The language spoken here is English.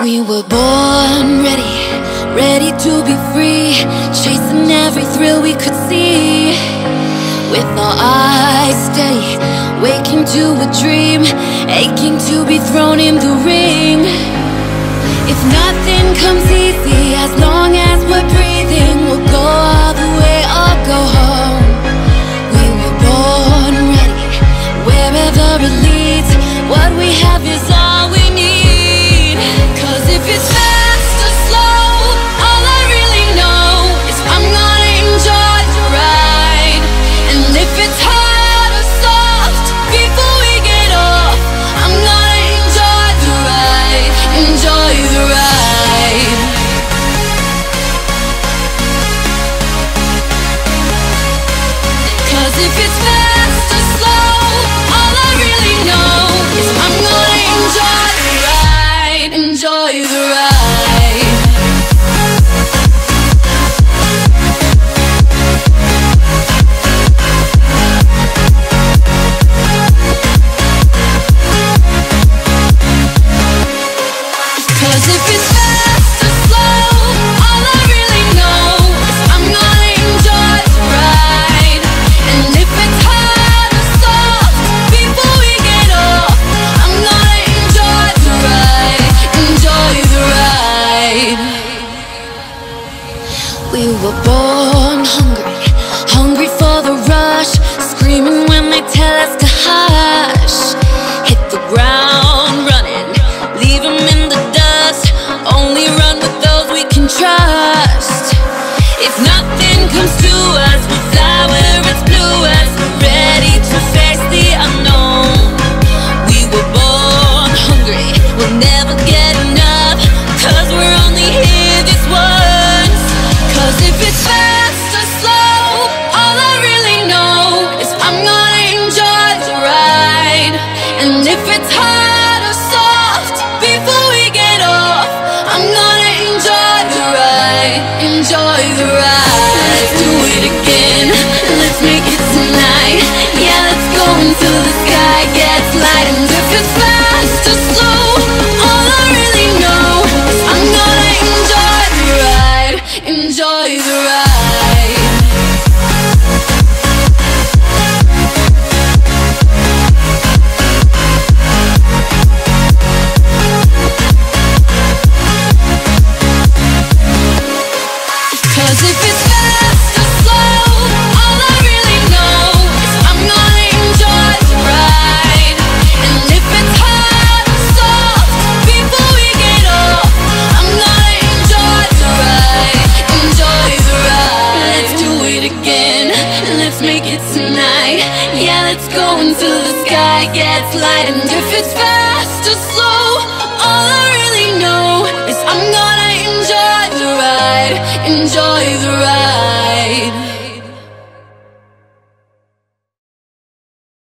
We were born ready, ready to be free, chasing every thrill we could see. With our eyes steady, waking to a dream, aching to be thrown in the ring. If nothing comes easy, as long as we're breathing, we'll go all the way or go home. We were born ready, wherever it leads. What we have is all we if it's We were born hungry, hungry for the rush, screaming when they tell us to hush. Hit the ground running, leave 'em in the dust. Only run with those we can trust. If nothing comes to us, we'll fly where it's bluest. Ready to face the unknown. We were born hungry, we'll never if it's hard or soft, before we get off, I'm gonna enjoy the ride. Enjoy the ride. Let's do it again. Let's make it tonight. Yeah, let's go until the sky gets light. And if it's fast Yeah, let's go until the sky gets light. And if it's fast or slow, all I really know is I'm gonna enjoy the ride, enjoy